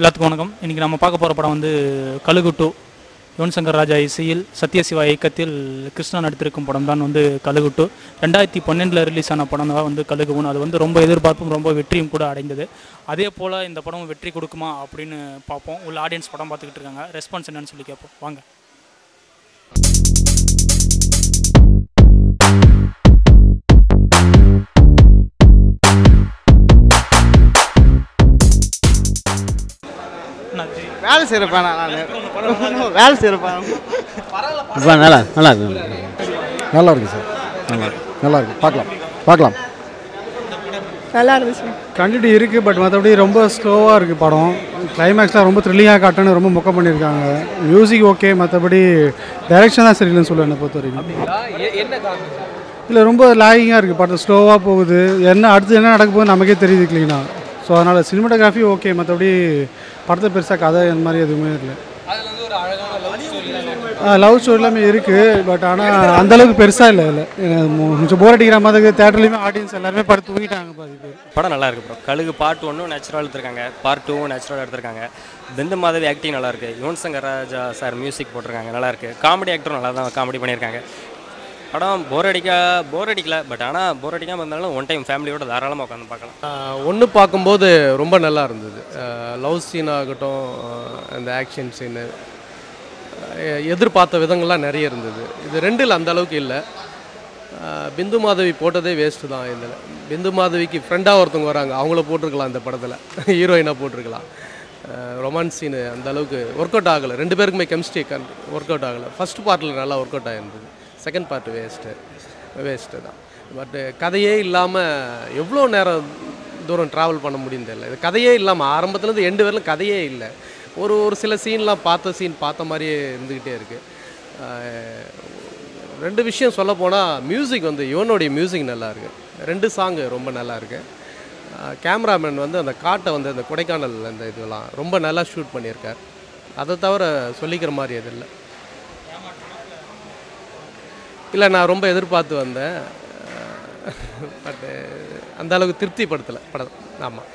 எல்லாத்துக்கும் வணக்கம். இன்றைக்கி நம்ம பார்க்க போகிற படம் வந்து கழுகு டூ யுவன் சங்கர் ராஜா இசையில் சத்யசிவா இயக்கத்தில் கிருஷ்ணா நடித்திருக்கும் படம் தான் வந்து கழுகு டூ ரெண்டாயிரத்தி பன்னெண்டில் ரிலீஸ் ஆன படம் தான் வந்து கழுகு ஒன்று அது வந்து ரொம்ப எதிர்பார்ப்பும் ரொம்ப வெற்றியும் கூட அடைந்தது. அதே போல் இந்த படம் வெற்றி கொடுக்குமா அப்படின்னு பார்ப்போம். உள்ள ஆடியன்ஸ் படம் பார்த்துக்கிட்டு இருக்காங்க. ரெஸ்பான்ஸ் என்னன்னு சொல்லி கேட்போம். வாங்க. என்னாச்சு? வேலை செய்கிறப்பேன் நான் வேலை செய்கிறப்பேன் இப்போ நல்லா நல்லா இருக்கு. நல்லா இருக்கு சார். நல்லா நல்லா இருக்கு. பார்க்கலாம். பார்க்கலாம். நல்லா இருந்துச்சு. கண்டிட்டு இருக்குது பட் மற்றபடி ரொம்ப ஸ்லோவாக இருக்குது படம். கிளைமேக்ஸ்லாம் ரொம்ப த்ரில்லிங்காக காட்டணும் ரொம்ப மொக்க பண்ணியிருக்காங்க மியூசிக் ஓகே மற்றபடி டைரக்ஷன் தான் சரியில்லைன்னு சொல்லுவேன் என்னை பொறுத்த வரைக்கும் இல்லை ரொம்ப லாகிங்காக இருக்குது படம் ஸ்லோவாக போகுது. என்ன அடுத்து என்ன நடக்க போகுது நமக்கே தெரியுது க்ளீனாக ஸோ அதனால் சினிமாட்டோகிராஃபி ஓகே மற்றபடி படத்தை பெருசாக கதை இந்த மாதிரி எதுவுமே இல்லை. லவ் ஸ்டோரி எல்லாமே இருக்குது பட் ஆனால் அந்தளவுக்கு பெருசாக இல்லை இல்லை. கொஞ்சம் போர் அடிக்கிற மாதிரி தேட்டர்லேயுமே ஆடியன்ஸ் எல்லாருமே படுத்து தூங்கிட்டாங்க பாதி பேர். படம் நல்லா இருக்கு ப்ரோ கழுகு பார்ட் ஒன்னும் நேச்சுரல் எடுத்திருக்காங்க. பார்ட் டூவும் நேச்சுரல் எடுத்திருக்காங்க. பிந்து மாதவி ஆக்டிங் நல்லா இருக்கு. யுவன் சங்கர் ராஜா சார் மியூசிக் போட்டிருக்காங்க. நல்லா இருக்கு. காமெடி ஆக்டரும் நல்லா தான் காமெடி பண்ணியிருக்காங்க. படம் போர் அடிக்க போர் அடிக்கல பட் ஆனால் போர் அடிக்காமல் இருந்தாலும் ஒன் டைம் ஃபேமிலியோட தாராளமாக உட்காந்து பார்க்கலாம். ஒன்று பார்க்கும்போது ரொம்ப நல்லா இருந்தது. லவ் சீன் ஆகட்டும் அந்த ஆக்ஷன் சீனு எதிர்பார்த்த விதங்கள்லாம் நிறைய இருந்தது. இது ரெண்டில் அந்த அளவுக்கு இல்லை. பிந்து மாதவி போட்டதே வேஸ்ட்டு தான் இதில். பிந்து மாதவிக்கு ஃப்ரெண்டாக ஒருத்தவங்க வராங்க அவங்கள போட்டிருக்கலாம் இந்த படத்தில். ஹீரோயினாக போட்டிருக்கலாம். ரொமான்ஸ் சீனு அந்த அளவுக்கு ஒர்க் அவுட் ஆகலை. ரெண்டு பேருக்குமே கெமிஸ்ட்ரி கன் ஒர்க் அவுட் ஆகலை. ஃபஸ்ட் பார்ட்டில் நல்லா ஒர்க் அவுட் ஆகிருந்தது செகண்ட் பார்ட் வேஸ்ட்டு வேஸ்ட்டு தான். பட்டு கதையே இல்லாமல் எவ்வளோ நேரம் தூரம் ட்ராவல் பண்ண முடியும் தெரியல. இது கதையே இல்லாமல் ஆரம்பத்துலேருந்து எண்டு வரலும் கதையே இல்லை. ஒரு ஒரு சில சீன்லாம் பார்த்த சீன் பார்த்த மாதிரியே இருந்துக்கிட்டே இருக்குது ரெண்டு விஷயம் சொல்ல போனால் மியூசிக் வந்து யுவனுடைய மியூசிக் நல்லாயிருக்கு ரெண்டு சாங்கு ரொம்ப நல்லாயிருக்கு கேமராமேன் வந்து அந்த காட்டை வந்து அந்த கொடைக்கானல் அந்த இதெல்லாம் ரொம்ப நல்லா ஷூட் பண்ணியிருக்கார். அதை தவிர சொல்லிக்கிற மாதிரி எதுவும் இல்லை. இல்லை நான் ரொம்ப எதிர்பார்த்து வந்தேன். பட்டு அந்த அளவுக்கு திருப்திப்படுத்தலை படம். ஆமாம்